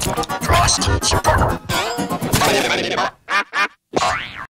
Prost, super.